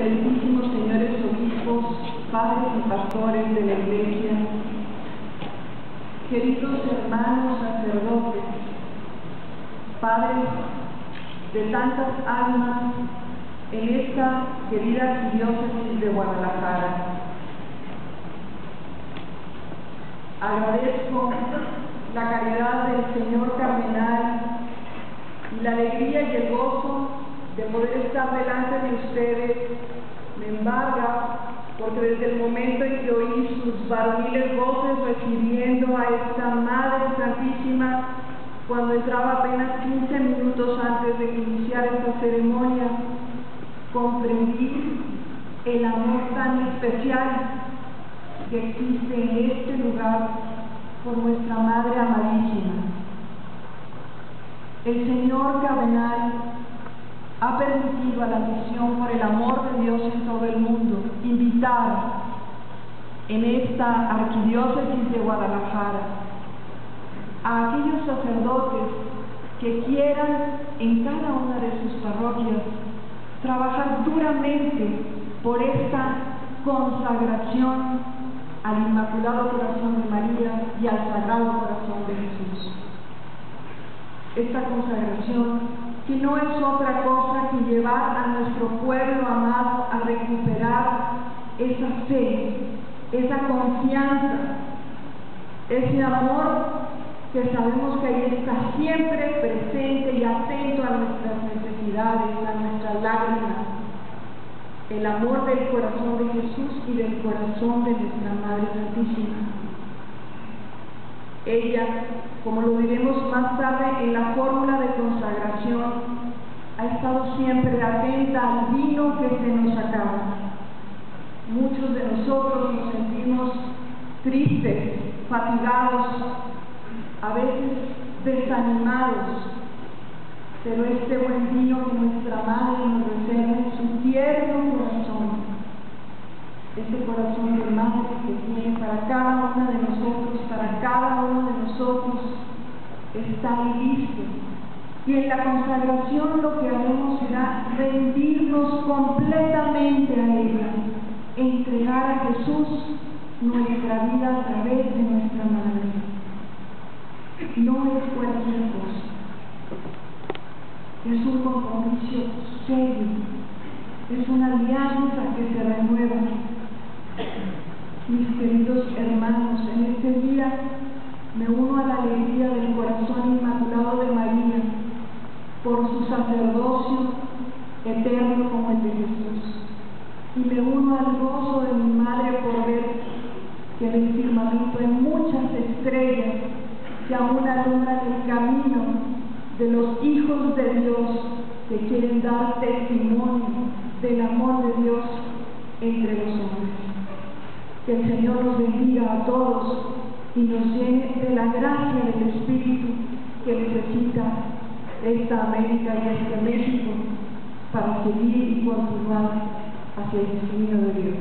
excelentísimos señores obispos, padres y pastores de la Iglesia, queridos hermanos sacerdotes, padres de tantas almas en esta querida diócesis de Guadalajara. Agradezco la caridad del señor cardenal y la alegría y el gozo de poder estar delante embarga porque desde el momento en que oí sus varoniles voces recibiendo a esta Madre Santísima cuando entraba apenas 15 minutos antes de iniciar esta ceremonia, comprendí el amor tan especial que existe en este lugar por nuestra Madre amadísima. El Señor Cardenal ha permitido a la misión por el amor de Dios en todo el mundo invitar en esta arquidiócesis de Guadalajara a aquellos sacerdotes que quieran en cada una de sus parroquias trabajar duramente por esta consagración al Inmaculado Corazón de María y al Sagrado Corazón de Jesús. Esta consagración que no es otra cosa que llevar a nuestro pueblo a esa fe, esa confianza, ese amor que sabemos que ahí está siempre presente y atento a nuestras necesidades, a nuestras lágrimas. El amor del corazón de Jesús y del corazón de nuestra Madre Santísima. Ella, como lo diremos más tarde en la fórmula de consagración, ha estado siempre atenta al vino que se nos acaba. Muchos de nosotros nos sentimos tristes, fatigados, a veces desanimados, pero este buen vino que nuestra Madre nos reserva su tierno corazón, este corazón de Madre que tiene para cada una de nosotros, para cada uno de nosotros, está listo. Y en la consagración lo que haremos será rendirnos completamente a ella, entregar a Jesús nuestra vida a través de nuestra Madre no es cualquier cosa. Es un compromiso serio, es una alianza que se renueva. Mis queridos hermanos, en este día me uno a la alegría del corazón inmaculado de María por su sacerdocio eterno como el de Jesús. Y me uno al gozo de mi madre por que el firmamento hay muchas estrellas que aún alumbran el camino de los hijos de Dios que quieren dar testimonio del amor de Dios entre los hombres. Que el Señor nos bendiga a todos y nos llene de la gracia del Espíritu que necesita esta América y este México para seguir y continuar hacia el destino de Dios.